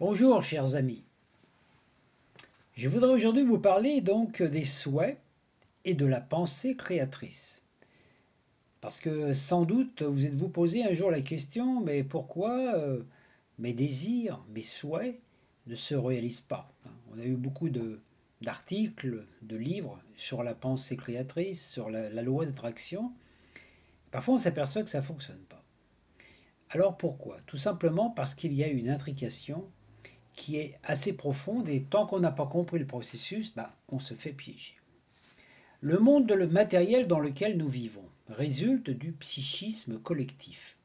Bonjour chers amis. Je voudrais aujourd'hui vous parler donc des souhaits et de la pensée créatrice. Parce que sans doute vous êtes-vous posé un jour la question, mais pourquoi euh, mes désirs, mes souhaits ne se réalisent pas? On a eu beaucoup d'articles, de, livres sur la pensée créatrice, sur la, la loi d'attraction. Parfois on s'aperçoit que ça ne fonctionne pas. Alors pourquoi? Tout simplement parce qu'il y a une intrication qui est assez profonde et tant qu'on n'a pas compris le processus, bah, on se fait piéger. Le monde matériel dans lequel nous vivons résulte du psychisme collectif.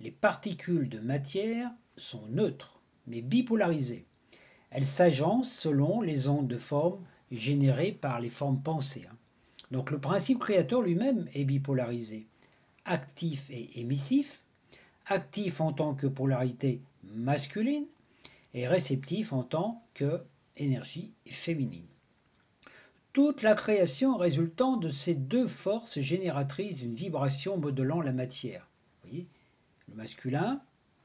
Les particules de matière sont neutres, mais bipolarisées. Elles s'agencent selon les ondes de forme générées par les formes pensées. Hein. Donc le principe créateur lui-même est bipolarisé, actif et émissif, actif en tant que polarité masculine et réceptif en tant que énergie féminine. Toute la création résultant de ces deux forces génératrices d'une vibration modelant la matière. Vous voyez, le masculin,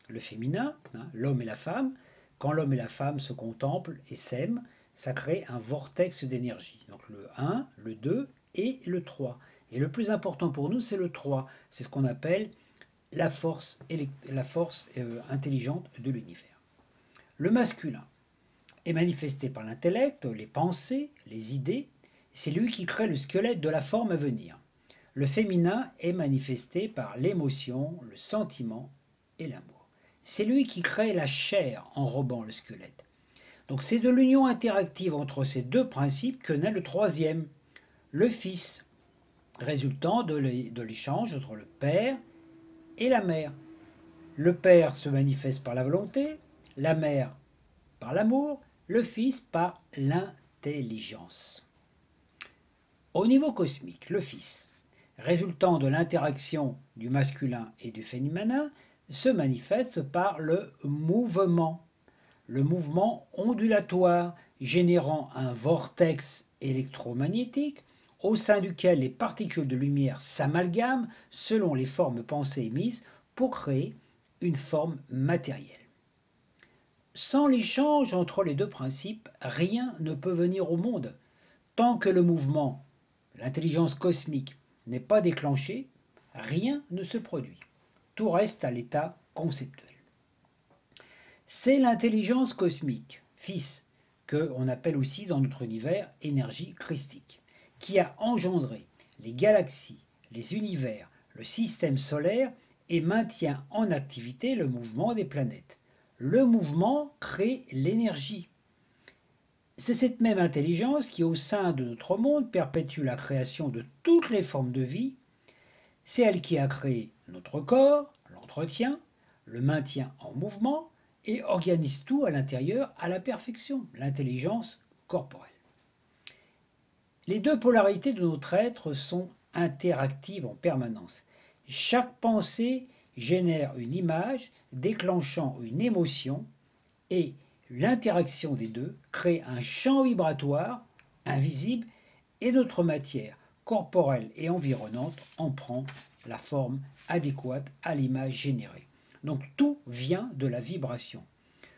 le féminin, hein, l'homme et la femme. Quand l'homme et la femme se contemplent et s'aiment, ça crée un vortex d'énergie. Donc le 1, le 2 et le 3. Et le plus important pour nous, c'est le 3. C'est ce qu'on appelle la force, euh, intelligente de l'univers. Le masculin est manifesté par l'intellect, les pensées, les idées. C'est lui qui crée le squelette de la forme à venir. Le féminin est manifesté par l'émotion, le sentiment et l'amour. C'est lui qui crée la chair enrobant le squelette. Donc c'est de l'union interactive entre ces deux principes que naît le troisième, le Fils, résultant de l'échange entre le Père et la mère. Le Père se manifeste par la volonté, la mère par l'amour, le Fils par l'intelligence. Au niveau cosmique, le Fils, résultant de l'interaction du masculin et du féminin, se manifeste par le mouvement, le mouvement ondulatoire générant un vortex électromagnétique au sein duquel les particules de lumière s'amalgament selon les formes pensées émises pour créer une forme matérielle. Sans l'échange entre les deux principes, rien ne peut venir au monde. Tant que le mouvement, l'intelligence cosmique, n'est pas déclenché, rien ne se produit. Tout reste à l'état conceptuel. C'est l'intelligence cosmique, fils, que on appelle aussi dans notre univers énergie christique qui a engendré les galaxies, les univers, le système solaire et maintient en activité le mouvement des planètes. Le mouvement crée l'énergie. C'est cette même intelligence qui, au sein de notre monde, perpétue la création de toutes les formes de vie. C'est elle qui a créé notre corps, l'entretien, le maintien en mouvement et organise tout à l'intérieur à la perfection, l'intelligence corporelle. Les deux polarités de notre être sont interactives en permanence. Chaque pensée génère une image déclenchant une émotion et l'interaction des deux crée un champ vibratoire invisible et notre matière corporelle et environnante en prend la forme adéquate à l'image générée. Donc tout vient de la vibration.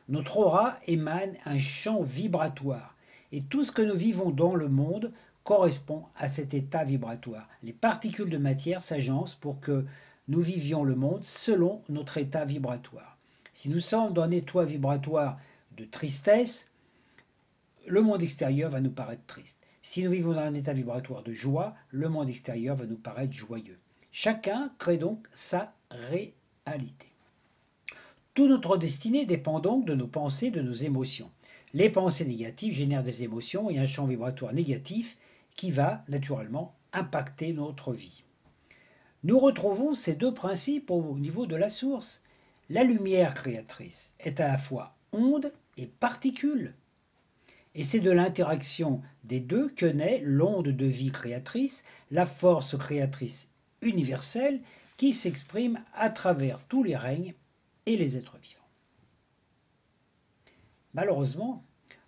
Notre aura émane un champ vibratoire et tout ce que nous vivons dans le monde correspond à cet état vibratoire. Les particules de matière s'agencent pour que nous vivions le monde selon notre état vibratoire. Si nous sommes dans un état vibratoire de tristesse, le monde extérieur va nous paraître triste. Si nous vivons dans un état vibratoire de joie, le monde extérieur va nous paraître joyeux. Chacun crée donc sa réalité. Toute notre destinée dépend donc de nos pensées, de nos émotions. Les pensées négatives génèrent des émotions et un champ vibratoire négatif qui va naturellement impacter notre vie. Nous retrouvons ces deux principes au niveau de la source. La lumière créatrice est à la fois onde et particule. Et c'est de l'interaction des deux que naît l'onde de vie créatrice, la force créatrice universelle qui s'exprime à travers tous les règnes et les êtres vivants. Malheureusement,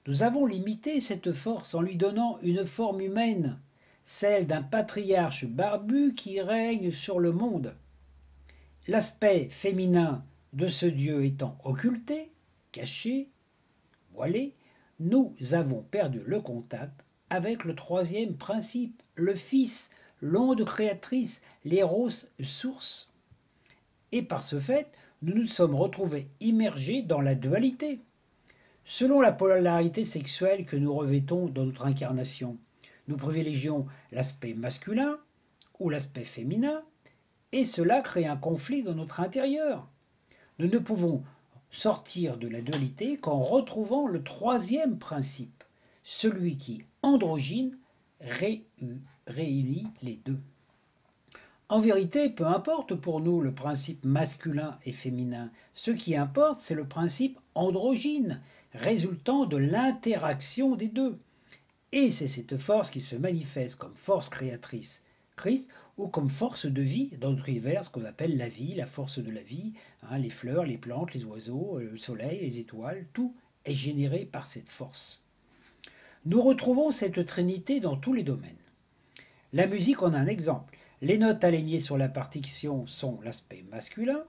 nous avons limité cette force en lui donnant une forme humaine, celle d'un patriarche barbu qui règne sur le monde. L'aspect féminin de ce Dieu étant occulté, caché, dévoilé, nous avons perdu le contact avec le troisième principe, le Fils, l'onde créatrice, l'éros source. Et par ce fait, nous nous sommes retrouvés immergés dans la dualité. Selon la polarité sexuelle que nous revêtons dans notre incarnation, nous privilégions l'aspect masculin ou l'aspect féminin, et cela crée un conflit dans notre intérieur. Nous ne pouvons sortir de la dualité qu'en retrouvant le troisième principe, celui qui, androgyne, réunit les deux. En vérité, peu importe pour nous le principe masculin et féminin, ce qui importe, c'est le principe androgyne, résultant de l'interaction des deux. Et c'est cette force qui se manifeste comme force créatrice, Christ, ou comme force de vie dans notre univers, ce qu'on appelle la vie, la force de la vie, hein, les fleurs, les plantes, les oiseaux, euh, le soleil, les étoiles, tout est généré par cette force. Nous retrouvons cette trinité dans tous les domaines. La musique en a un exemple. Les notes alignées sur la partition sont l'aspect masculin,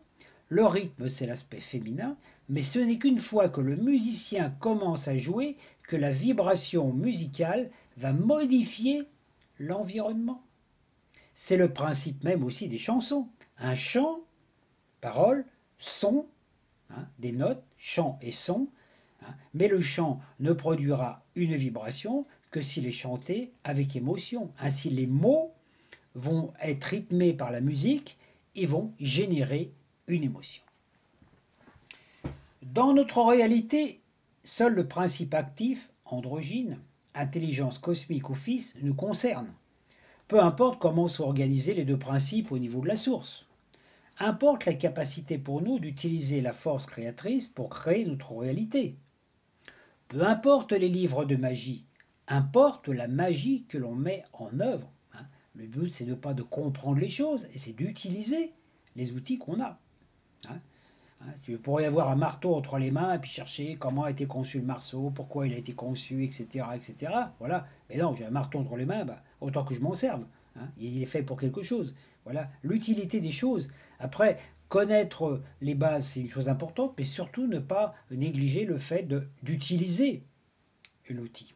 le rythme c'est l'aspect féminin, mais ce n'est qu'une fois que le musicien commence à jouer que la vibration musicale va modifier l'environnement. C'est le principe même aussi des chansons. Un chant, parole, son, hein, des notes, chant et son, hein, mais le chant ne produira une vibration que s'il est chanté avec émotion. Ainsi, les mots vont être rythmés par la musique et vont générer une émotion. Dans notre réalité, seul le principe actif, androgyne, intelligence cosmique ou fils, nous concerne. Peu importe comment sont organisés les deux principes au niveau de la source. Importe la capacité pour nous d'utiliser la force créatrice pour créer notre réalité. Peu importe les livres de magie, importe la magie que l'on met en œuvre. Hein. Le but, c'est de pas de comprendre les choses, et c'est d'utiliser les outils qu'on a. Hein. Si vous pourriez avoir un marteau entre les mains et puis chercher comment a été conçu le marceau, pourquoi il a été conçu, etc. etc. Voilà. Mais non, j'ai un marteau entre les mains, bah, autant que je m'en serve. Hein. Il est fait pour quelque chose. Voilà. L'utilité des choses. Après, connaître les bases, c'est une chose importante, mais surtout ne pas négliger le fait d'utiliser l'outil.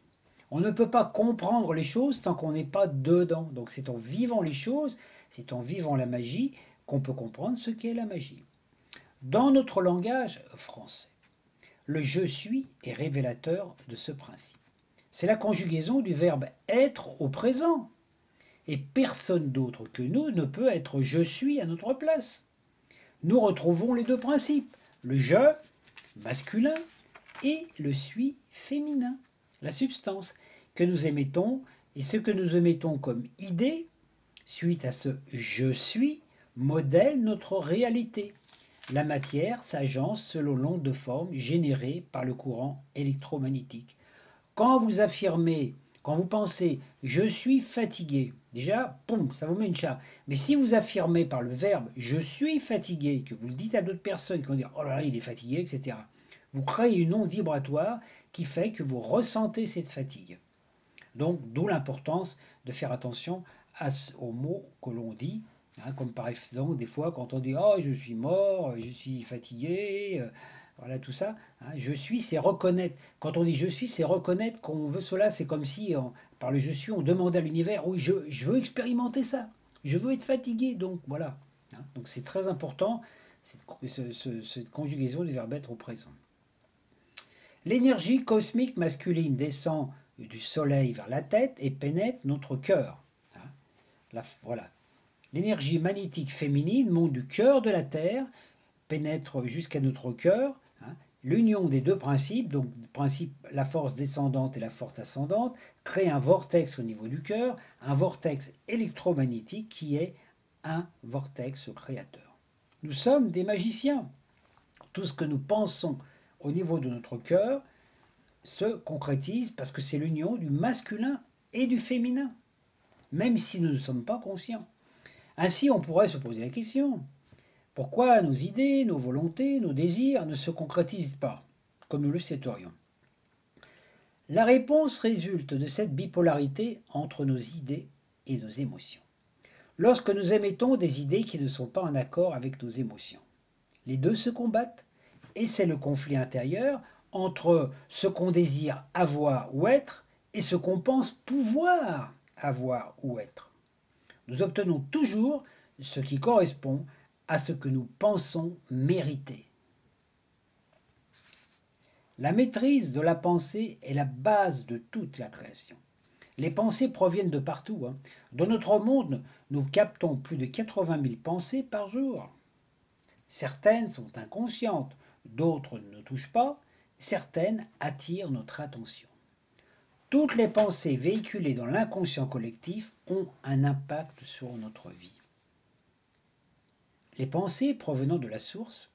On ne peut pas comprendre les choses tant qu'on n'est pas dedans. Donc c'est en vivant les choses, c'est en vivant la magie qu'on peut comprendre ce qu'est la magie. Dans notre langage français, le je suis est révélateur de ce principe. C'est la conjugaison du verbe être au présent. Et personne d'autre que nous ne peut être je suis à notre place. Nous retrouvons les deux principes, le je masculin et le suis féminin, la substance que nous émettons et ce que nous émettons comme idée, suite à ce je suis, modèle notre réalité. La matière s'agence selon l'onde de forme générée par le courant électromagnétique. Quand vous affirmez, quand vous pensez je suis fatigué, déjà, poum, ça vous met une charge. Mais si vous affirmez par le verbe je suis fatigué, que vous le dites à d'autres personnes qui vont dire oh là là, il est fatigué, etc., vous créez une onde vibratoire qui fait que vous ressentez cette fatigue. Donc, d'où l'importance de faire attention aux mots que l'on dit Hein, comme par exemple, des fois, quand on dit Oh, je suis mort, je suis fatigué, euh, voilà tout ça. Hein, je suis, c'est reconnaître. Quand on dit je suis, c'est reconnaître qu'on veut cela. C'est comme si, par le je suis, on demandait à l'univers Oui, je, veux expérimenter ça. Je veux être fatigué. Donc voilà. Hein, donc c'est très important, cette, cette conjugaison du verbe être au présent. L'énergie cosmique masculine descend du soleil vers la tête et pénètre notre cœur. voilà. L'énergie magnétique féminine monte du cœur de la Terre, pénètre jusqu'à notre cœur. Hein. L'union des deux principes, donc la force descendante et la force ascendante, crée un vortex au niveau du cœur, un vortex électromagnétique qui est un vortex créateur. Nous sommes des magiciens. Tout ce que nous pensons au niveau de notre cœur se concrétise parce que c'est l'union du masculin et du féminin, même si nous ne sommes pas conscients. Ainsi, on pourrait se poser la question pourquoi nos idées, nos volontés, nos désirs ne se concrétisent pas, comme nous le souhaiterions? La réponse résulte de cette bipolarité entre nos idées et nos émotions. Lorsque nous émettons des idées qui ne sont pas en accord avec nos émotions, les deux se combattent, et c'est le conflit intérieur entre ce qu'on désire avoir ou être et ce qu'on pense pouvoir avoir ou être. Nous obtenons toujours ce qui correspond à ce que nous pensons mériter. La maîtrise de la pensée est la base de toute la création. Les pensées proviennent de partout. Hein. Dans notre monde, nous captons plus de 80 000 pensées par jour. Certaines sont inconscientes, d'autres ne touchent pas, certaines attirent notre attention. Toutes les pensées véhiculées dans l'inconscient collectif ont un impact sur notre vie. Les pensées provenant de la source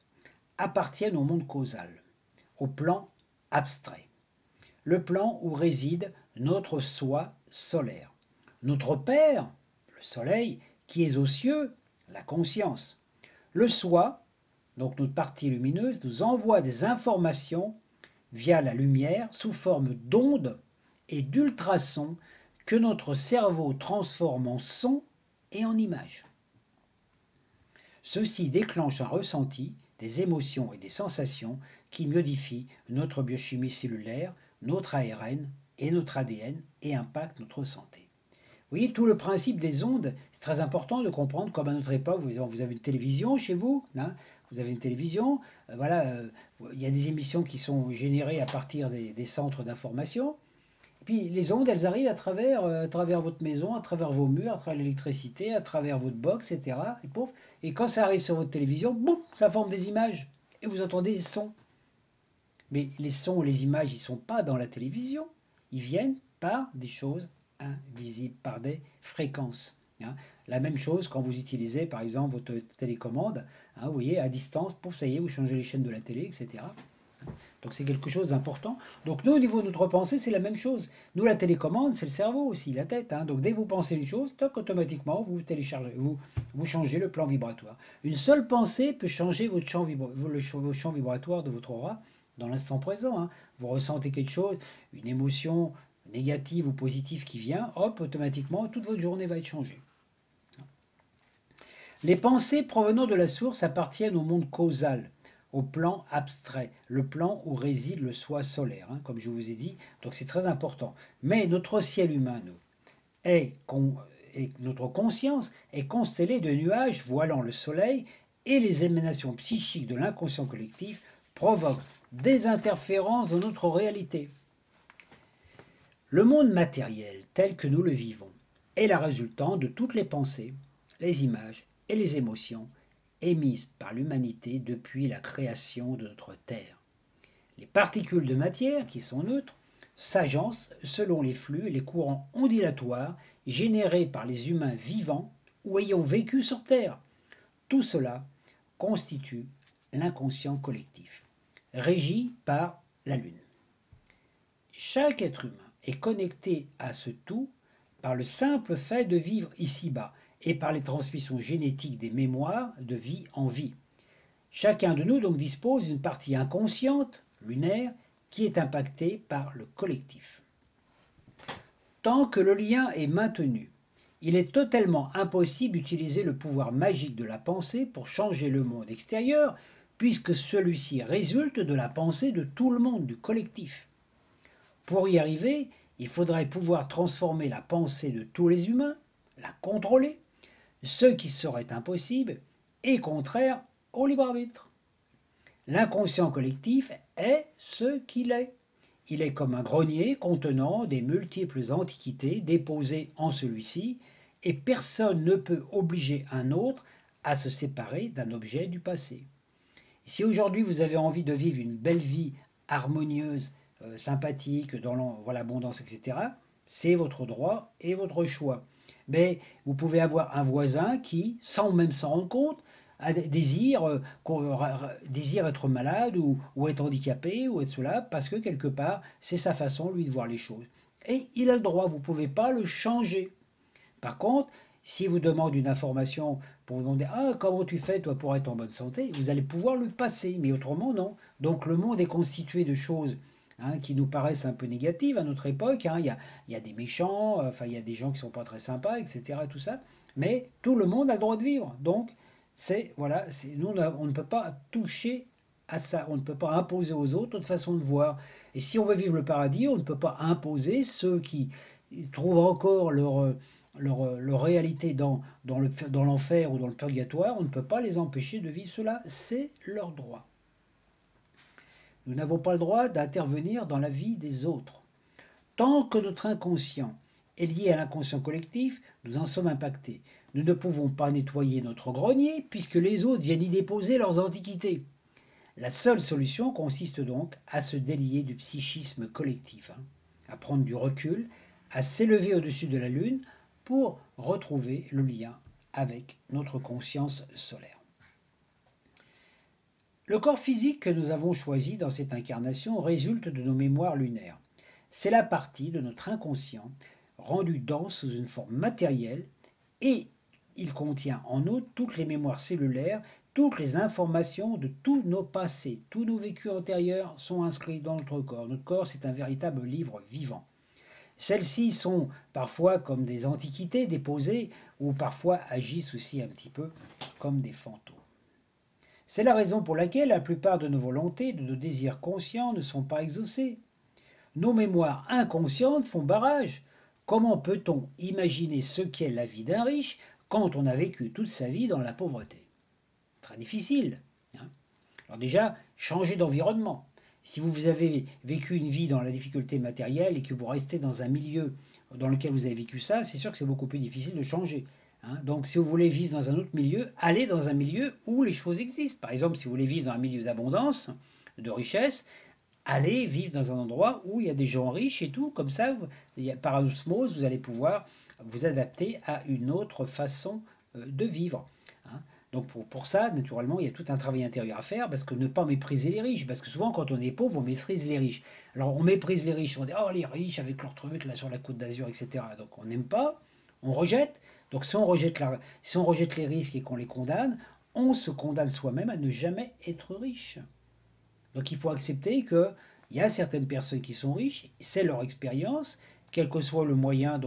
appartiennent au monde causal, au plan abstrait, le plan où réside notre soi solaire. Notre Père, le Soleil, qui est aux cieux, la conscience. Le soi, donc notre partie lumineuse, nous envoie des informations via la lumière sous forme d'ondes et d'ultrasons que notre cerveau transforme en son et en images. Ceci déclenche un ressenti, des émotions et des sensations qui modifient notre biochimie cellulaire, notre ARN et notre ADN et impactent notre santé. Vous voyez, tout le principe des ondes, c'est très important de comprendre, comme à notre époque, vous avez une télévision chez vous, hein, vous avez une télévision, euh, voilà, euh, il y a des émissions qui sont générées à partir des centres d'information, puis les ondes, elles arrivent à travers, euh, à travers votre maison, à travers vos murs, à travers l'électricité, à travers votre box, etc. Et, et quand ça arrive sur votre télévision, boum, ça forme des images. Et vous entendez des sons. Mais les sons, les images, ils ne sont pas dans la télévision. Ils viennent par des choses invisibles, par des fréquences. Hein. La même chose quand vous utilisez par exemple votre télécommande, hein, vous voyez, à distance, pouf, ça y est, vous changez les chaînes de la télé, etc. Donc c'est quelque chose d'important. Donc nous, au niveau de notre pensée, c'est la même chose. Nous, la télécommande, c'est le cerveau aussi, la tête. Hein. Donc dès que vous pensez une chose, toc, automatiquement, vous téléchargez, vous, vous changez le plan vibratoire. Une seule pensée peut changer votre champ, le champ vibratoire de votre aura dans l'instant présent. Hein. Vous ressentez quelque chose, une émotion négative ou positive qui vient, hop, automatiquement, toute votre journée va être changée. Les pensées provenant de la source appartiennent au monde causal au plan abstrait, le plan où réside le soi solaire, hein, comme je vous ai dit. Donc c'est très important. Mais notre ciel humain, nous, notre conscience est constellée de nuages voilant le soleil et les émanations psychiques de l'inconscient collectif provoquent des interférences dans notre réalité. Le monde matériel tel que nous le vivons est la résultante de toutes les pensées, les images et les émotions émises par l'humanité depuis la création de notre Terre. Les particules de matière, qui sont neutres, s'agencent selon les flux et les courants ondulatoires générés par les humains vivants ou ayant vécu sur Terre. Tout cela constitue l'inconscient collectif, régi par la Lune. Chaque être humain est connecté à ce tout par le simple fait de vivre ici-bas et par les transmissions génétiques des mémoires de vie en vie. Chacun de nous donc dispose d'une partie inconsciente, lunaire, qui est impactée par le collectif. Tant que le lien est maintenu, il est totalement impossible d'utiliser le pouvoir magique de la pensée pour changer le monde extérieur, puisque celui-ci résulte de la pensée de tout le monde, du collectif. Pour y arriver, il faudrait pouvoir transformer la pensée de tous les humains, la contrôler, ce qui serait impossible est contraire au libre arbitre. L'inconscient collectif est ce qu'il est. Il est comme un grenier contenant des multiples antiquités déposées en celui-ci, et personne ne peut obliger un autre à se séparer d'un objet du passé. Si aujourd'hui vous avez envie de vivre une belle vie harmonieuse, euh, sympathique, dans l'abondance, etc., c'est votre droit et votre choix mais vous pouvez avoir un voisin qui, sans même s'en rendre compte, désire, euh, désire être malade ou, ou, être handicapé ou être cela, parce que quelque part, c'est sa façon, lui, de voir les choses. Et il a le droit, vous ne pouvez pas le changer. Par contre, si vous demandez une information pour vous demander Ah, comment tu fais, toi, pour être en bonne santé, vous allez pouvoir le passer, mais autrement, non. Donc le monde est constitué de choses Hein, qui nous paraissent un peu négatives à notre époque. Hein. Il, y a, des méchants, enfin il y a des gens qui sont pas très sympas, etc. Tout ça. Mais tout le monde a le droit de vivre. Donc c'est voilà, on, ne peut pas toucher à ça. On ne peut pas imposer aux autres notre façon de voir. Et si on veut vivre le paradis, on ne peut pas imposer ceux qui trouvent encore leur, leur, réalité dans, dans l'enfer ou dans le purgatoire, on ne peut pas les empêcher de vivre cela. C'est leur droit. Nous n'avons pas le droit d'intervenir dans la vie des autres. Tant que notre inconscient est lié à l'inconscient collectif, nous en sommes impactés. Nous ne pouvons pas nettoyer notre grenier puisque les autres viennent y déposer leurs antiquités. La seule solution consiste donc à se délier du psychisme collectif, hein, à prendre du recul, à s'élever au-dessus de la Lune pour retrouver le lien avec notre conscience solaire. Le corps physique que nous avons choisi dans cette incarnation résulte de nos mémoires lunaires. C'est la partie de notre inconscient rendu dense sous une forme matérielle et il contient en outre toutes les mémoires cellulaires toutes les informations de tous nos passés, tous nos vécus antérieurs sont inscrits dans notre corps. Notre corps, c'est un véritable livre vivant. Celles-ci sont parfois comme des antiquités déposées ou parfois agissent aussi un petit peu comme des fantômes. C'est la raison pour laquelle la plupart de nos volontés, de nos désirs conscients ne sont pas exaucés. Nos mémoires inconscientes font barrage. Comment peut-on imaginer ce qu'est la vie d'un riche quand on a vécu toute sa vie dans la pauvreté? Très difficile. Hein. Alors déjà, changer d'environnement. Si vous avez vécu une vie dans la difficulté matérielle et que vous restez dans un milieu dans lequel vous avez vécu ça, c'est sûr que c'est beaucoup plus difficile de changer. Hein. Donc si vous voulez vivre dans un autre milieu, allez dans un milieu où les choses existent. Par exemple, si vous voulez vivre dans un milieu d'abondance, de richesse, allez vivre dans un endroit où il y a des gens riches et tout. Comme ça, par osmose, vous allez pouvoir vous adapter à une autre façon euh, de vivre. Donc pour, ça, naturellement, il y a tout un travail intérieur à faire, parce que ne pas mépriser les riches, parce que souvent quand on est pauvre, on méprise les riches. Alors on méprise les riches, on dit oh les riches avec leur truc là sur la côte d'Azur, etc. Donc on n'aime pas, on rejette. Donc si on rejette, les risques et qu'on les condamne, on se condamne soi-même à ne jamais être riche. Donc il faut accepter que il y a certaines personnes qui sont riches, c'est leur expérience, quel que soit le moyen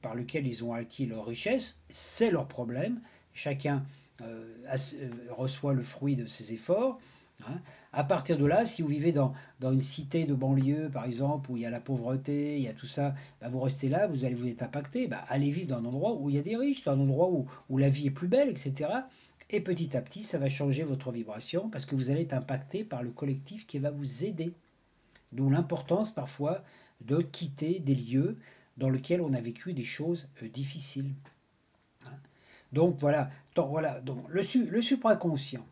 par lequel ils ont acquis leur richesse, c'est leur problème. Chacun euh, euh, reçoit le fruit de ses efforts. Hein. À partir de là, si vous vivez dans, dans, une cité de banlieue, par exemple, où il y a la pauvreté, il y a tout ça, bah, vous restez là, vous allez vous être impacté. Bah, allez vivre dans un endroit où il y a des riches, dans un endroit où, où la vie est plus belle, etc. Et petit à petit, ça va changer votre vibration parce que vous allez être impacté par le collectif qui va vous aider. D'où l'importance parfois de quitter des lieux dans lesquels on a vécu des choses euh, difficiles. Donc voilà, voilà donc, le, le supraconscient,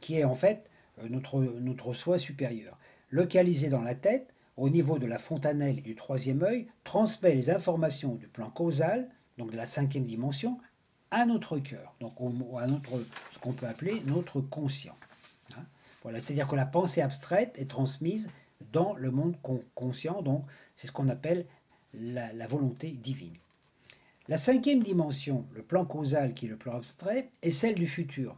qui est en fait notre, notre soi supérieur, localisé dans la tête, au niveau de la fontanelle et du troisième œil, transmet les informations du plan causal, donc de la cinquième dimension, à notre cœur, donc à notre, ce qu'on peut appeler notre conscient. Hein. voilà, c'est-à-dire que la pensée abstraite est transmise dans le monde conscient, donc c'est ce qu'on appelle la volonté divine. La cinquième dimension, le plan causal qui est le plan abstrait, est celle du futur.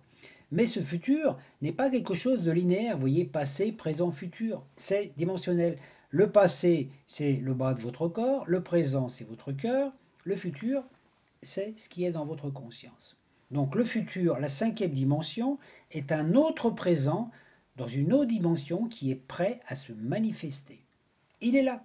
Mais ce futur n'est pas quelque chose de linéaire, vous voyez, passé, présent, futur. C'est dimensionnel. Le passé, c'est le bas de votre corps, le présent, c'est votre cœur, le futur, c'est ce qui est dans votre conscience. Donc le futur, la cinquième dimension, est un autre présent dans une autre dimension qui est prêt à se manifester. Il est là.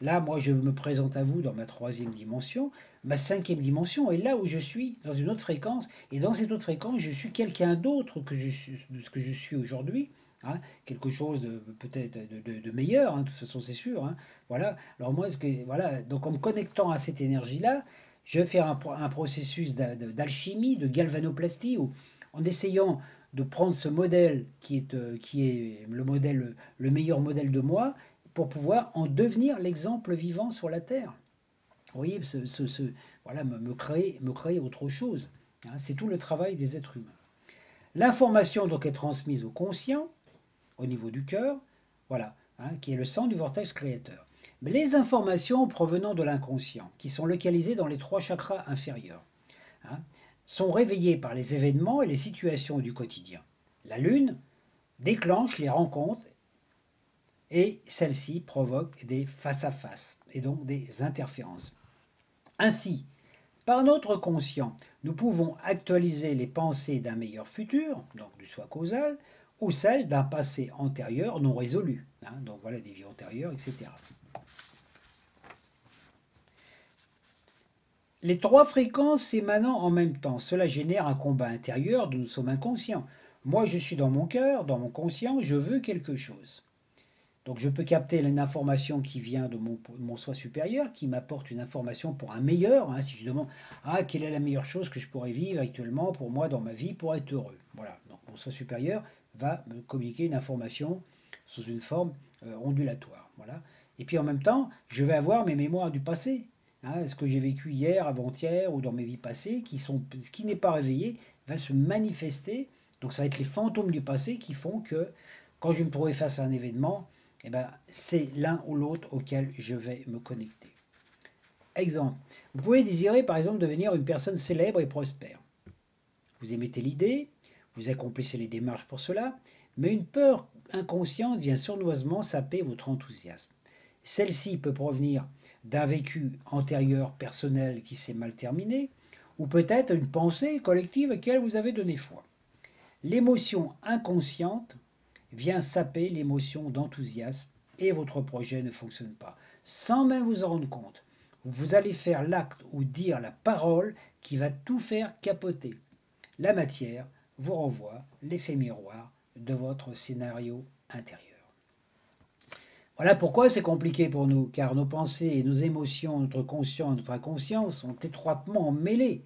Là, moi, je me présente à vous dans ma troisième dimension. Ma cinquième dimension est là où je suis, dans une autre fréquence. Et dans cette autre fréquence, je suis quelqu'un d'autre que ce que je suis aujourd'hui. Hein. quelque chose de peut-être de, meilleur, hein, de toute façon, c'est sûr. Hein. voilà. Alors moi, que, voilà. Donc en me connectant à cette énergie-là, je vais faire un, processus d'alchimie, de galvanoplastie, où, en essayant de prendre ce modèle qui est, euh, qui est le modèle, le meilleur modèle de moi, pour pouvoir en devenir l'exemple vivant sur la Terre. Vous voyez, ce, voilà, me, créer, me créer autre chose. Hein. c'est tout le travail des êtres humains. L'information donc est transmise au conscient, au niveau du cœur, voilà, hein, qui est le centre du vortex créateur. Mais les informations provenant de l'inconscient, qui sont localisées dans les trois chakras inférieurs, hein, sont réveillées par les événements et les situations du quotidien. La Lune déclenche les rencontres et celle-ci provoque des face-à-face et donc des interférences. Ainsi, par notre conscient, nous pouvons actualiser les pensées d'un meilleur futur, donc du soi causal, ou celle d'un passé antérieur non résolu. Hein, donc voilà des vies antérieures, etc. Les trois fréquences s'émanant en même temps, cela génère un combat intérieur dont nous sommes inconscients. Moi, je suis dans mon cœur, dans mon conscient, je veux quelque chose. Donc je peux capter une information qui vient de mon, soi supérieur, qui m'apporte une information pour un meilleur. Hein, si je demande ah quelle est la meilleure chose que je pourrais vivre actuellement pour moi dans ma vie pour être heureux? Voilà. Donc mon soi supérieur va me communiquer une information sous une forme euh, ondulatoire. Voilà. Et puis en même temps, je vais avoir mes mémoires du passé. Hein, ce que j'ai vécu hier, avant-hier ou dans mes vies passées, qui sont, ce qui n'est pas réveillé va se manifester. Donc ça va être les fantômes du passé qui font que quand je me trouve face à un événement, eh ben, c'est l'un ou l'autre auquel je vais me connecter. Exemple, vous pouvez désirer par exemple devenir une personne célèbre et prospère. Vous émettez l'idée, vous accomplissez les démarches pour cela, mais une peur inconsciente vient sournoisement saper votre enthousiasme. Celle-ci peut provenir d'un vécu antérieur personnel qui s'est mal terminé, ou peut-être une pensée collective à laquelle vous avez donné foi. L'émotion inconsciente vient saper l'émotion d'enthousiasme et votre projet ne fonctionne pas. Sans même vous en rendre compte, vous allez faire l'acte ou dire la parole qui va tout faire capoter. La matière vous renvoie l'effet miroir de votre scénario intérieur. Voilà pourquoi c'est compliqué pour nous, car nos pensées, nos émotions, notre conscient et notre inconscient sont étroitement mêlés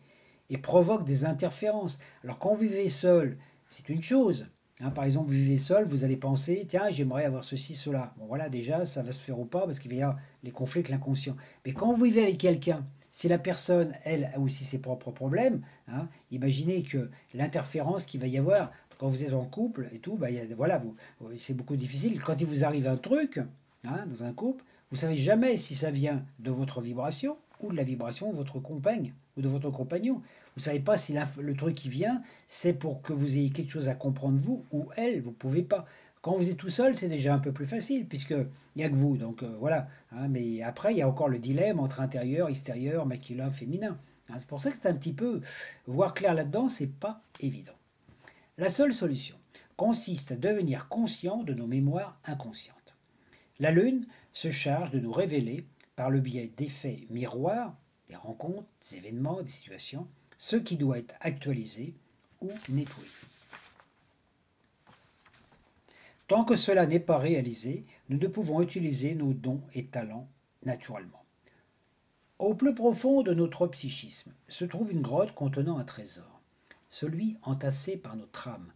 et provoquent des interférences. Alors quand vous vivez seul, c'est une chose. Hein, par exemple, vous vivez seul, vous allez penser, tiens, j'aimerais avoir ceci, cela. Bon voilà, déjà, ça va se faire ou pas, parce qu'il va y avoir les conflits avec l'inconscient. Mais quand vous vivez avec quelqu'un, si la personne, elle, a aussi ses propres problèmes, hein, imaginez que l'interférence qu'il va y avoir quand vous êtes en couple et tout, bah, voilà, vous, c'est beaucoup difficile. Quand il vous arrive un truc hein, dans un couple, vous savez jamais si ça vient de votre vibration ou de la vibration de votre compagne ou de votre compagnon. Vous ne savez pas si le truc qui vient, c'est pour que vous ayez quelque chose à comprendre vous ou elle, vous ne pouvez pas. Quand vous êtes tout seul, c'est déjà un peu plus facile, puisqu'il n'y a que vous. Donc euh, voilà. Hein. mais après, il y a encore le dilemme entre intérieur, extérieur, masculin, féminin. Hein. c'est pour ça que c'est un petit peu. Voir clair là-dedans, c'est pas évident. La seule solution consiste à devenir conscient de nos mémoires inconscientes. La Lune se charge de nous révéler, par le biais d'effets miroirs, des rencontres, des événements, des situations, ce qui doit être actualisé ou nettoyé. Tant que cela n'est pas réalisé, nous ne pouvons utiliser nos dons et talents naturellement. Au plus profond de notre psychisme se trouve une grotte contenant un trésor, celui entassé par notre âme,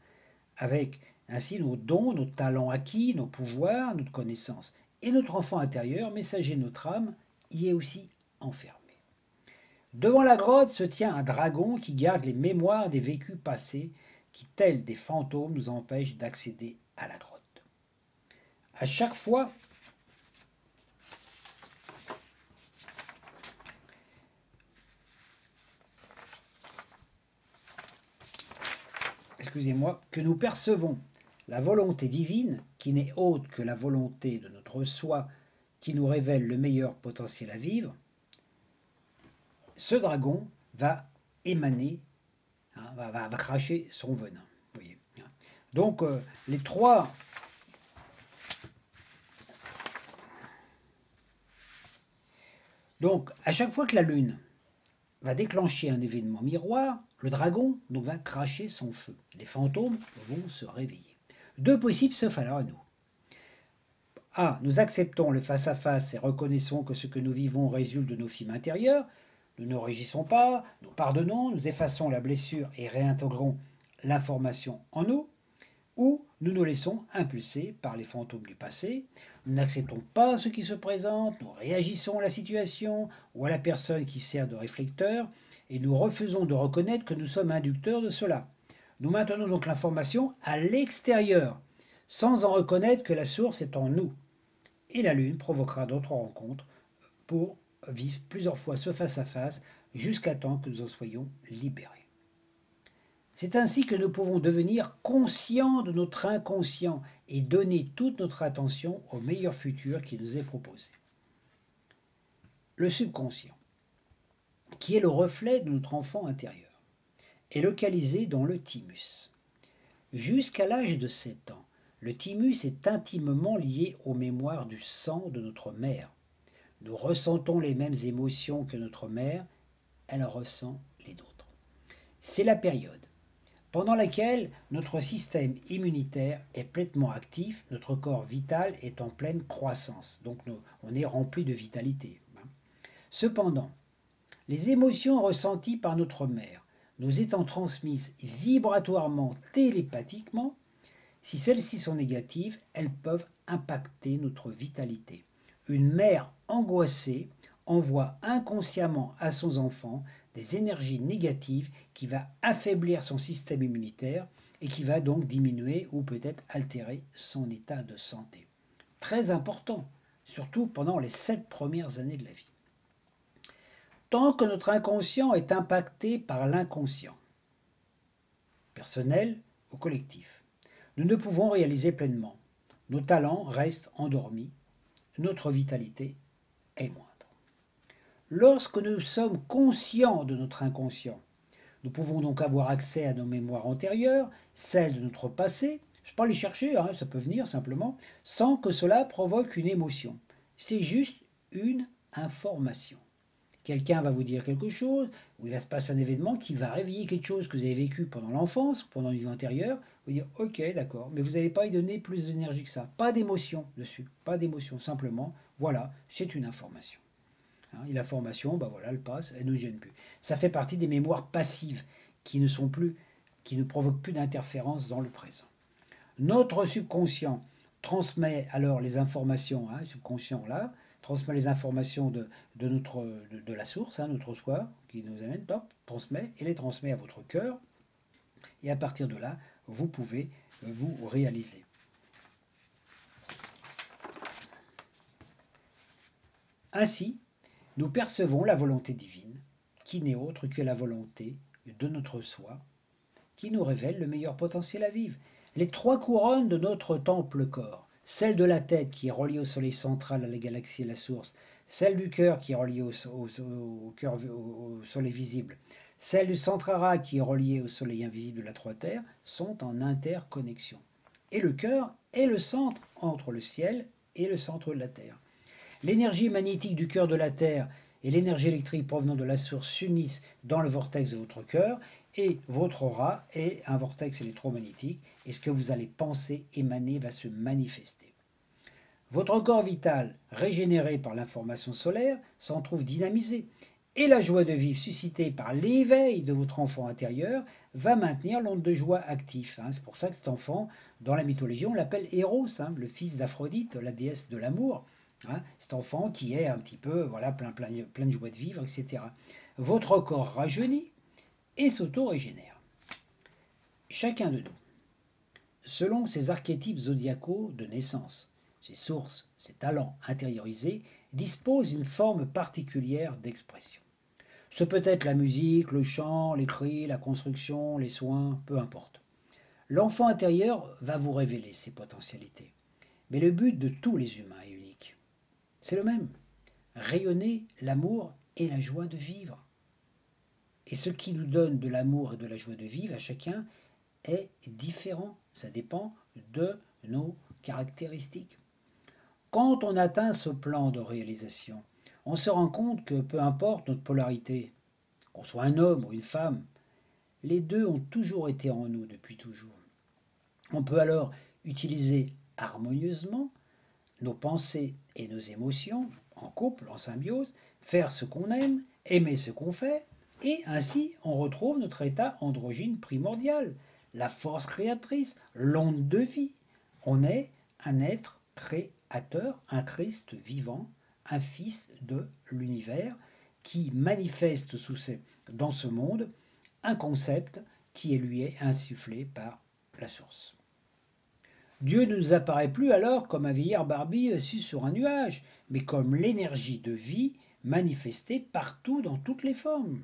avec ainsi nos dons, nos talents acquis, nos pouvoirs, notre connaissance. Et notre enfant intérieur, messager de notre âme, y est aussi enfermé. Devant la grotte se tient un dragon qui garde les mémoires des vécus passés, qui, tels des fantômes, nous empêchent d'accéder à la grotte. À chaque fois excusez-moi, que nous percevons la volonté divine, qui n'est autre que la volonté de notre soi, qui nous révèle le meilleur potentiel à vivre, ce dragon va émaner, hein, va, cracher son venin. Donc euh, les trois Donc, à chaque fois que la Lune va déclencher un événement miroir, le dragon va cracher son feu. Les fantômes vont se réveiller. Deux possibles se alors à nous. A. Nous acceptons le face-à-face et reconnaissons que ce que nous vivons résulte de nos films intérieurs. Nous ne régissons pas, nous pardonnons, nous effaçons la blessure et réintégrons l'information en nous, ou nous nous laissons impulser par les fantômes du passé, nous n'acceptons pas ce qui se présente, nous réagissons à la situation ou à la personne qui sert de réflecteur, et nous refusons de reconnaître que nous sommes inducteurs de cela. Nous maintenons donc l'information à l'extérieur, sans en reconnaître que la source est en nous. Et la Lune provoquera d'autres rencontres pour vivre plusieurs fois ce face-à-face jusqu'à temps que nous en soyons libérés. C'est ainsi que nous pouvons devenir conscients de notre inconscient et donner toute notre attention au meilleur futur qui nous est proposé. Le subconscient, qui est le reflet de notre enfant intérieur, est localisé dans le thymus. Jusqu'à l'âge de 7 ans, le thymus est intimement lié aux mémoires du sang de notre mère. Nous ressentons les mêmes émotions que notre mère, elle ressent les nôtres. C'est la période pendant laquelle notre système immunitaire est pleinement actif, notre corps vital est en pleine croissance, donc on est rempli de vitalité. Hein. Cependant, les émotions ressenties par notre mère nous étant transmises vibratoirement, télépathiquement, si celles-ci sont négatives, elles peuvent impacter notre vitalité. Une mère angoissée envoie inconsciemment à son enfant des énergies négatives qui va affaiblir son système immunitaire et qui va donc diminuer ou peut-être altérer son état de santé. Très important, surtout pendant les sept premières années de la vie. Tant que notre inconscient est impacté par l'inconscient, personnel ou collectif, nous ne pouvons réaliser pleinement. Nos talents restent endormis, notre vitalité est moindre. Lorsque nous sommes conscients de notre inconscient, nous pouvons donc avoir accès à nos mémoires antérieures, celles de notre passé, je ne vais pas les chercher, hein, ça peut venir simplement, sans que cela provoque une émotion. C'est juste une information. Quelqu'un va vous dire quelque chose, ou il va se passer un événement qui va réveiller quelque chose que vous avez vécu pendant l'enfance pendant une vie antérieure. Vous dire ok, d'accord, mais vous n'allez pas y donner plus d'énergie que ça. Pas d'émotion dessus, pas d'émotion, simplement, voilà, c'est une information. Hein, et la formation, bah voilà, elle passe, elle ne gêne plus. Ça fait partie des mémoires passives qui ne sont plus, qui ne provoquent plus d'interférence dans le présent. Notre subconscient transmet alors les informations, hein, subconscient là, transmet les informations de, de notre, de, la source, hein, notre soi, qui nous amène, top, transmet, et les transmet à votre cœur. Et à partir de là, vous pouvez vous réaliser. Ainsi, nous percevons la volonté divine, qui n'est autre que la volonté de notre soi, qui nous révèle le meilleur potentiel à vivre. Les trois couronnes de notre temple corps, celle de la tête qui est reliée au soleil central, à la galaxie et à la source, celle du cœur qui est reliée au, au, soleil visible, celle du centrara qui est reliée au soleil invisible de la trois terres, sont en interconnexion. Et le cœur est le centre entre le ciel et le centre de la terre. L'énergie magnétique du cœur de la Terre et l'énergie électrique provenant de la source s'unissent dans le vortex de votre cœur et votre aura est un vortex électromagnétique et ce que vous allez penser, émaner, va se manifester. Votre corps vital, régénéré par l'information solaire, s'en trouve dynamisé et la joie de vivre suscitée par l'éveil de votre enfant intérieur va maintenir l'onde de joie active. Hein. C'est pour ça que cet enfant, dans la mythologie, on l'appelle Eros, hein, le fils d'Aphrodite, la déesse de l'amour. Hein, cet enfant qui est un petit peu voilà, plein, plein, plein de joie de vivre, etc. Votre corps rajeunit et s'auto-régénère. Chacun de nous, selon ses archétypes zodiacaux de naissance, ses sources, ses talents intériorisés, dispose d'une forme particulière d'expression. Ce peut être la musique, le chant, l'écrit, la construction, les soins, peu importe. L'enfant intérieur va vous révéler ses potentialités. Mais le but de tous les humains est c'est le même. Rayonner l'amour et la joie de vivre. Et ce qui nous donne de l'amour et de la joie de vivre à chacun est différent. Ça dépend de nos caractéristiques. Quand on atteint ce plan de réalisation, on se rend compte que peu importe notre polarité, qu'on soit un homme ou une femme, les deux ont toujours été en nous depuis toujours. On peut alors utiliser harmonieusement nos pensées et nos émotions, en couple, en symbiose, faire ce qu'on aime, aimer ce qu'on fait, et ainsi on retrouve notre état androgyne primordial, la force créatrice, l'onde de vie. On est un être créateur, un Christ vivant, un fils de l'univers qui manifeste sous dans ce monde un concept qui lui est insufflé par la source. Dieu ne nous apparaît plus alors comme un vieillard Barbie assis sur un nuage, mais comme l'énergie de vie manifestée partout dans toutes les formes.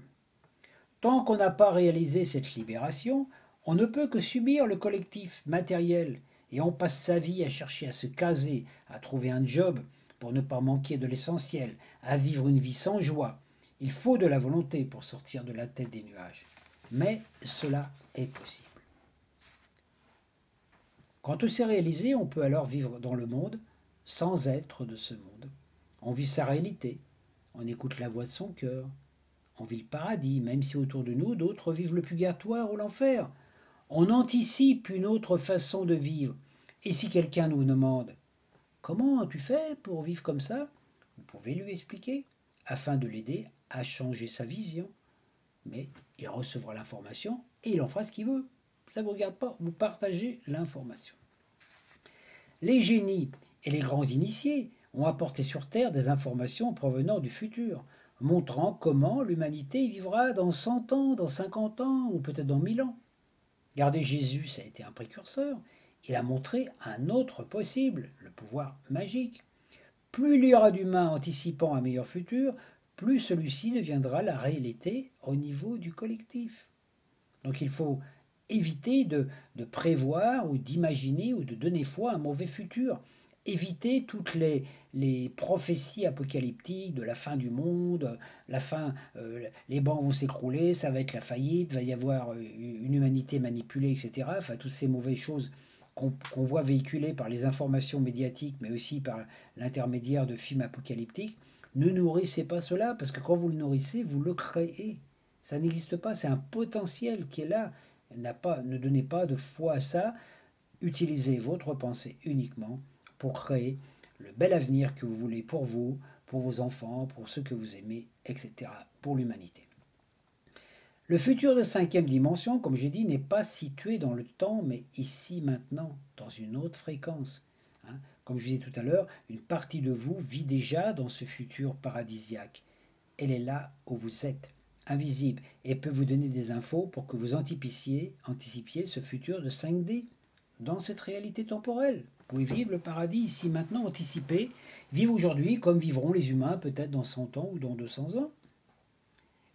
Tant qu'on n'a pas réalisé cette libération, on ne peut que subir le collectif matériel, et on passe sa vie à chercher à se caser, à trouver un job pour ne pas manquer de l'essentiel, à vivre une vie sans joie. Il faut de la volonté pour sortir de la tête des nuages. Mais cela est possible. Quand c'est réalisé, on peut alors vivre dans le monde sans être de ce monde. On vit sa réalité, on écoute la voix de son cœur, on vit le paradis, même si autour de nous d'autres vivent le purgatoire ou l'enfer. On anticipe une autre façon de vivre. Et si quelqu'un nous demande Comment as-tu fait pour vivre comme ça? Vous pouvez lui expliquer, afin de l'aider à changer sa vision. Mais il recevra l'information et il en fera ce qu'il veut. Ça ne vous regarde pas, vous partagez l'information. Les génies et les grands initiés ont apporté sur Terre des informations provenant du futur, montrant comment l'humanité vivra dans 100 ans, dans 50 ans ou peut-être dans 1000 ans. Regardez, Jésus, ça a été un précurseur. Il a montré un autre possible, le pouvoir magique. Plus il y aura d'humains anticipant un meilleur futur, plus celui-ci deviendra la réalité au niveau du collectif. Donc il faut éviter de, prévoir ou d'imaginer ou de donner foi à un mauvais futur éviter toutes les, prophéties apocalyptiques de la fin du monde, la fin, euh, les bancs vont s'écrouler, ça va être la faillite, il va y avoir euh, une humanité manipulée, etc. Enfin, toutes ces mauvaises choses qu'on voit véhiculées par les informations médiatiques, mais aussi par l'intermédiaire de films apocalyptiques. Ne nourrissez pas cela, parce que quand vous le nourrissez, vous le créez. Ça n'existe pas, c'est un potentiel qui est là. Ne donnez pas de foi à ça. Utilisez votre pensée uniquement pour créer le bel avenir que vous voulez pour vous, pour vos enfants, pour ceux que vous aimez, etc., pour l'humanité. Le futur de cinquième dimension, comme j'ai dit, n'est pas situé dans le temps, mais ici, maintenant, dans une autre fréquence. Hein. Comme je disais tout à l'heure, une partie de vous vit déjà dans ce futur paradisiaque. Elle est là où vous êtes, invisible, et peut vous donner des infos pour que vous anticipiez, anticipiez ce futur de 5D dans cette réalité temporelle pouvez vivre le paradis ici maintenant, anticipé, vivre aujourd'hui comme vivront les humains peut-être dans 100 ans ou dans 200 ans.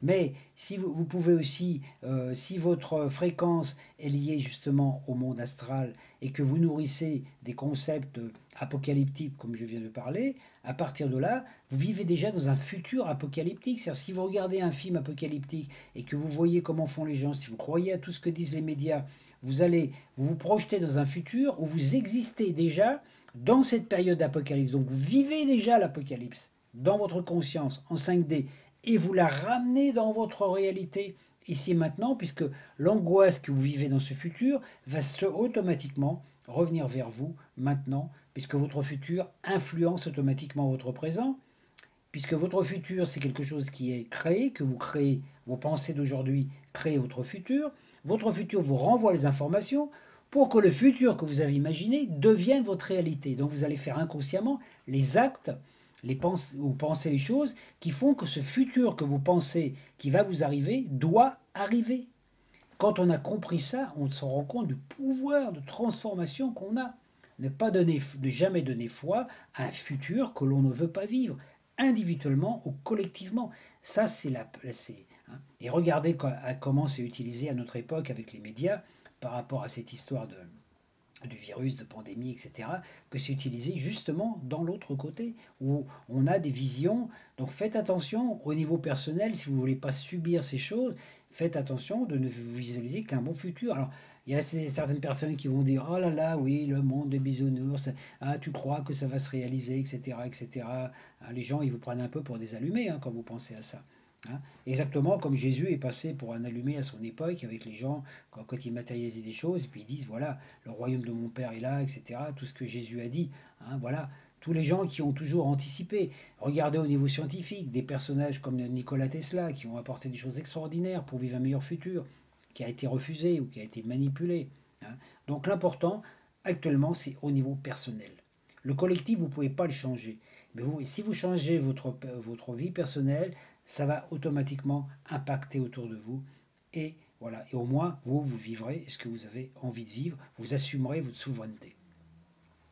Mais si vous, pouvez aussi, euh, si votre fréquence est liée justement au monde astral et que vous nourrissez des concepts apocalyptiques comme je viens de parler, à partir de là, vous vivez déjà dans un futur apocalyptique. C'est-à-dire si vous regardez un film apocalyptique et que vous voyez comment font les gens, si vous croyez à tout ce que disent les médias, vous allez vous, vous projeter dans un futur où vous existez déjà dans cette période d'apocalypse. Donc vous vivez déjà l'apocalypse dans votre conscience en 5D et vous la ramenez dans votre réalité. Ici maintenant, puisque l'angoisse que vous vivez dans ce futur va se automatiquement revenir vers vous maintenant, puisque votre futur influence automatiquement votre présent, puisque votre futur c'est quelque chose qui est créé, que vous créez, vos pensées d'aujourd'hui créent votre futur, votre futur vous renvoie les informations pour que le futur que vous avez imaginé devienne votre réalité. Donc vous allez faire inconsciemment les actes, les pensées, vous pensez les choses qui font que ce futur que vous pensez qui va vous arriver doit arriver. Quand on a compris ça, on se rend compte du pouvoir de transformation qu'on a. Ne pas donner, ne jamais donner foi à un futur que l'on ne veut pas vivre, individuellement ou collectivement. Ça, c'est la, Hein. Et regardez comment c'est utilisé à notre époque avec les médias par rapport à cette histoire de, du virus, de pandémie, etc., que c'est utilisé justement dans l'autre côté, où on a des visions. Donc faites attention au niveau personnel, si vous ne voulez pas subir ces choses, faites attention de ne vous visualiser qu'un bon futur. Alors, il y a certaines personnes qui vont dire Oh là là, oui, le monde de bisounours, ah, tu crois que ça va se réaliser, etc. etc. Ah, les gens, ils vous prennent un peu pour des allumés hein, quand vous pensez à ça. Hein. Exactement comme Jésus est passé pour un allumé à son époque avec les gens quand, quand il matérialisait des choses, et puis ils disent voilà, le royaume de mon Père est là, etc. Tout ce que Jésus a dit, hein, voilà. Tous les gens qui ont toujours anticipé. Regardez au niveau scientifique, des personnages comme Nikola Tesla qui ont apporté des choses extraordinaires pour vivre un meilleur futur, qui a été refusé ou qui a été manipulé. Hein. Donc l'important actuellement, c'est au niveau personnel. Le collectif, vous ne pouvez pas le changer. Mais vous, si vous changez votre, votre vie personnelle, ça va automatiquement impacter autour de vous. Et voilà, et au moins, vous, vous vivrez ce que vous avez envie de vivre, vous assumerez votre souveraineté.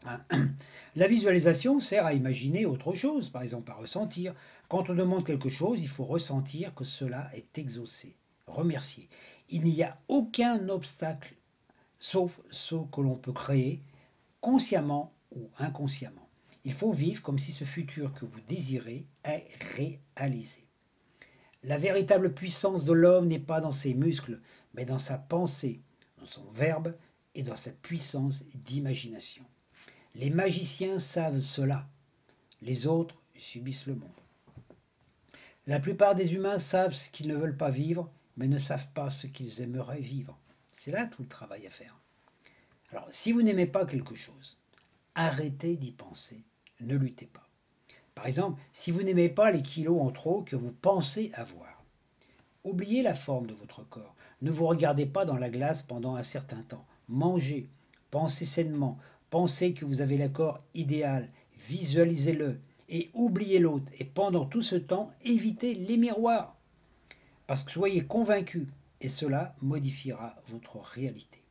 Hein? La visualisation sert à imaginer autre chose, par exemple à ressentir. Quand on demande quelque chose, il faut ressentir que cela est exaucé, remercier. Il n'y a aucun obstacle, sauf ce que l'on peut créer, consciemment ou inconsciemment. Il faut vivre comme si ce futur que vous désirez est réalisé. La véritable puissance de l'homme n'est pas dans ses muscles, mais dans sa pensée, dans son verbe et dans sa puissance d'imagination. Les magiciens savent cela, les autres subissent le monde. La plupart des humains savent ce qu'ils ne veulent pas vivre, mais ne savent pas ce qu'ils aimeraient vivre. C'est là tout le travail à faire. Alors, si vous n'aimez pas quelque chose, arrêtez d'y penser, ne luttez pas. Par exemple, si vous n'aimez pas les kilos en trop que vous pensez avoir, oubliez la forme de votre corps. Ne vous regardez pas dans la glace pendant un certain temps. Mangez, pensez sainement, pensez que vous avez l'accord idéal, visualisez-le et oubliez l'autre. Et pendant tout ce temps, évitez les miroirs. Parce que soyez convaincus et cela modifiera votre réalité.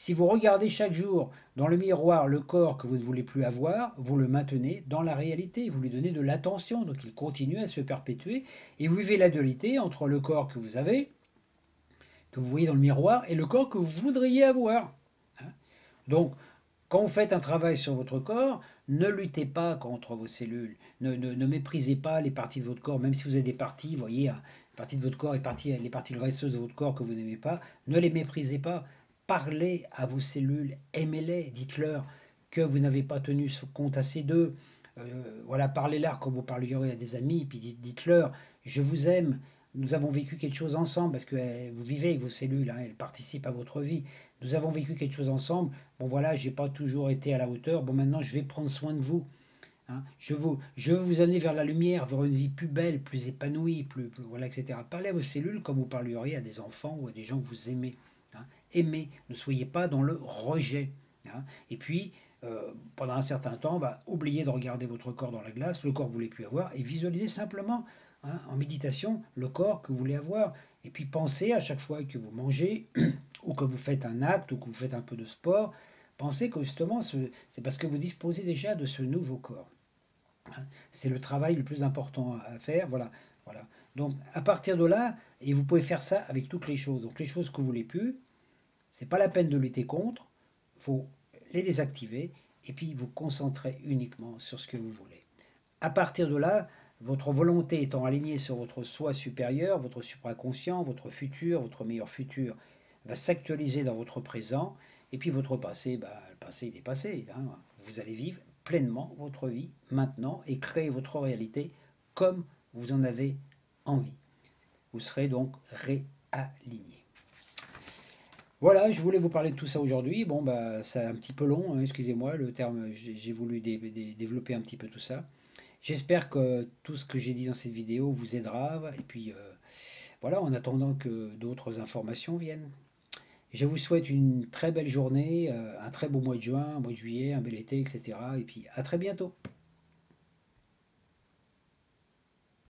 Si vous regardez chaque jour dans le miroir le corps que vous ne voulez plus avoir, vous le maintenez dans la réalité, vous lui donnez de l'attention, donc il continue à se perpétuer, et vous vivez la dualité entre le corps que vous avez, que vous voyez dans le miroir, et le corps que vous voudriez avoir. Hein. donc, quand vous faites un travail sur votre corps, ne luttez pas contre vos cellules, ne, méprisez pas les parties de votre corps, même si vous avez des parties, vous voyez, hein, parties de votre corps et les parties graisseuses de votre corps que vous n'aimez pas, ne les méprisez pas parlez à vos cellules, aimez-les, dites-leur que vous n'avez pas tenu compte assez d'eux. Euh, voilà, parlez-leur comme vous parleriez à des amis, puis dites-leur, je vous aime, nous avons vécu quelque chose ensemble, parce que eh, vous vivez avec vos cellules, hein, elles participent à votre vie. Nous avons vécu quelque chose ensemble. Bon voilà, j'ai pas toujours été à la hauteur. Bon maintenant, je vais prendre soin de vous. Hein. Je, vous, je veux vous amener vers la lumière, vers une vie plus belle, plus épanouie, plus voilà, etc. Parlez à vos cellules comme vous parleriez à des enfants ou à des gens que vous aimez. Hein. Aimez, ne soyez pas dans le rejet. Hein. Et puis, euh, pendant un certain temps, bah, oubliez de regarder votre corps dans la glace, le corps que vous voulez plus avoir, et visualisez simplement hein, en méditation le corps que vous voulez avoir. Et puis pensez à chaque fois que vous mangez, ou que vous faites un acte, ou que vous fêtes un peu de sport, pensez que justement, c'est parce que vous disposez déjà de ce nouveau corps. C'est le travail le plus important à faire. Voilà. voilà. Donc, à partir de là, et vous pouvez faire ça avec toutes les choses. Donc, les choses que vous voulez plus, c'est pas la peine de lutter contre. Faut les désactiver et puis vous concentrer uniquement sur ce que vous voulez. À partir de là, votre volonté étant alignée sur votre soi supérieur, votre supraconscient, votre futur, votre meilleur futur, va s'actualiser dans votre présent. Et puis votre passé, bah, le passé il est passé. Hein. Vous allez vivre pleinement votre vie maintenant et créer votre réalité comme vous en avez envie. Vous serez donc réaligné. Voilà, je voulais vous parler de tout ça aujourd'hui. Bon, bah, c'est un petit peu long, hein, excusez-moi, le terme, j'ai voulu développer un petit peu tout ça. J'espère que tout ce que j'ai dit dans cette vidéo vous aidera. Et puis, euh, voilà, en attendant que d'autres informations viennent. Je vous souhaite une très belle journée, euh, un très beau mois de juin, un mois de juillet, un bel été, etc. Et puis, à très bientôt.